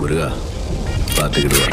முருகா பார்த்துக்கிடுவா